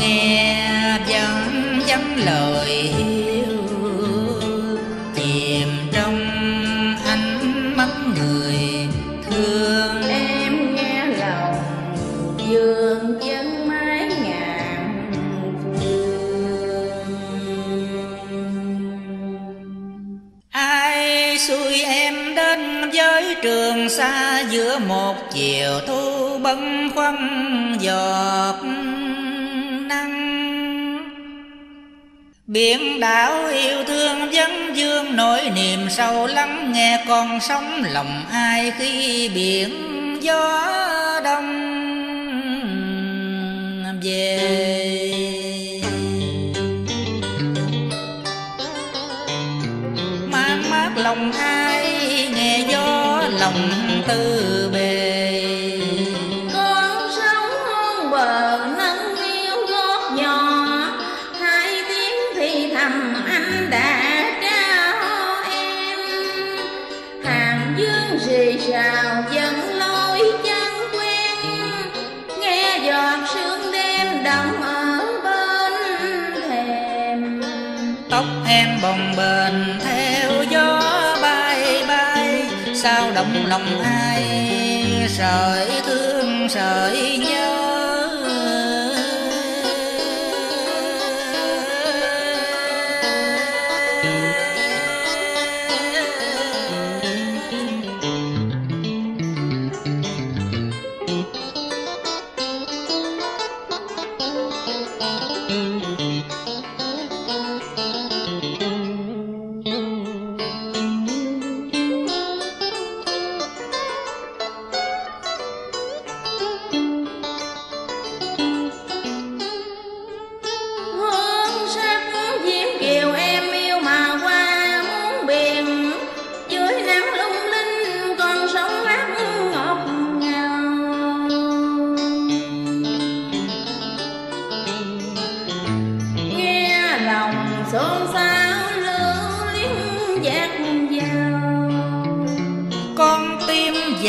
nghe văng vắng lời yêu. Chìm trong ánh mắt người, thương em nghe lòng dường chân mái ngàn phương ai xui em đến với trường xa giữa một chiều thu bâng khuâng giọt biển đảo yêu thương vấn dương, nỗi niềm sâu lắng nghe con sóng lòng ai khi biển gió đông về. Mang mát lòng ai, nghe gió lòng tư bề giọt sương đêm đậm ở bên thềm. Tóc em bồng bềnh theo gió bay bay, sao động lòng ai sợi thương sợi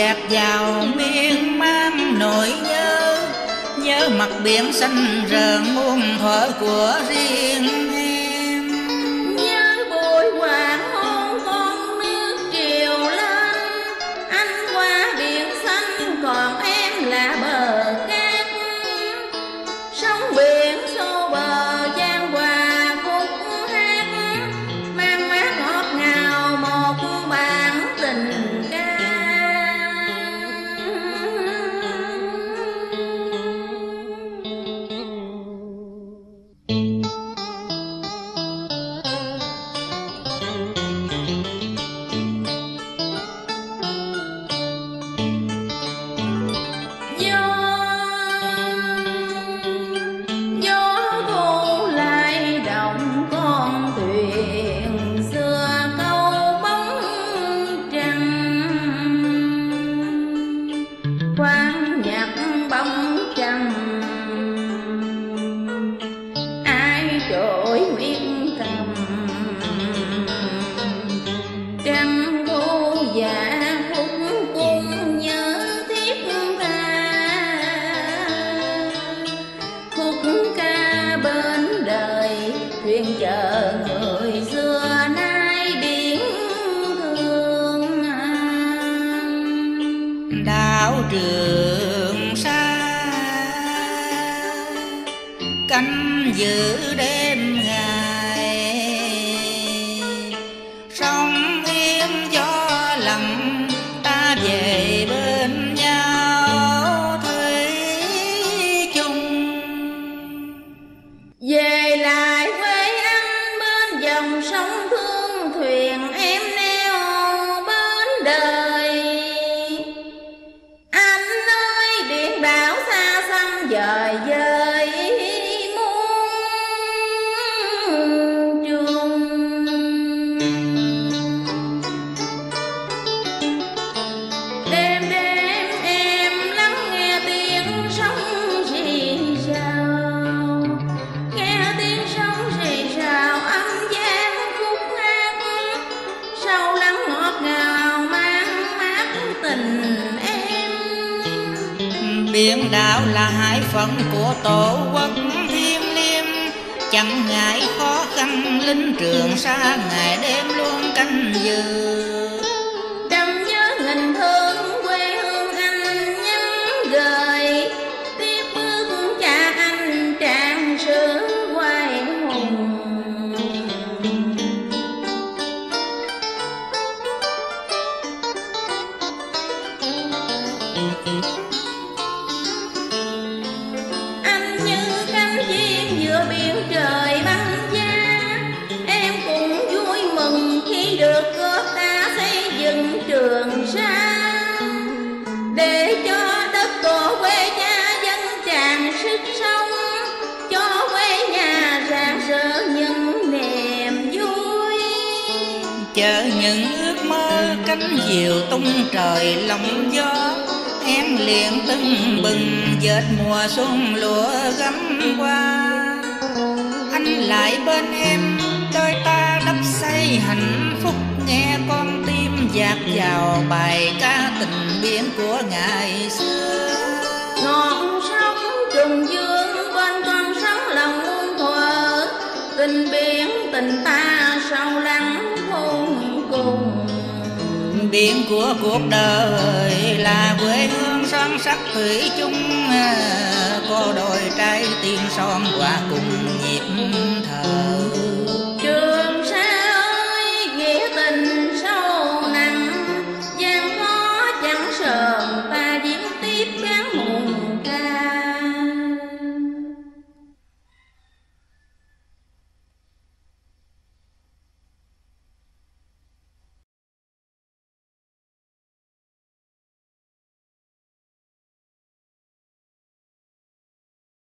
dạt vào miên man nỗi nhớ. Nhớ mặt biển xanh rờn muôn thuở của riêng em. Nhớ buổi hoàng hôn con nước triều lên anh qua biển xanh còn em. Dạ khúc quân nhớ thiết ra. Khúc ca bên đời, thuyền chờ người xưa nay biển thương đảo trường sa canh giữ đêm ngày. Sông yên gió biển đảo là hải phận của tổ quốc thiêng liêng chẳng ngại khó khăn lính trường xa ngày đêm luôn canh giữ. Chờ những ước mơ cánh diều tung trời lòng gió. Em liền tưng bừng, dệt mùa xuân lụa gấm qua anh lại bên em, đôi ta đắp xây hạnh phúc. Nghe con tim dạt vào bài ca tình biển của ngày xưa. Ngọn sóng trùng dương bên con sóng lòng muôn thuở. Tình biển tình ta sâu lắng biển của cuộc đời là quê hương son sắc thủy chung. Có đôi trái tim son hòa cùng nhịp thở.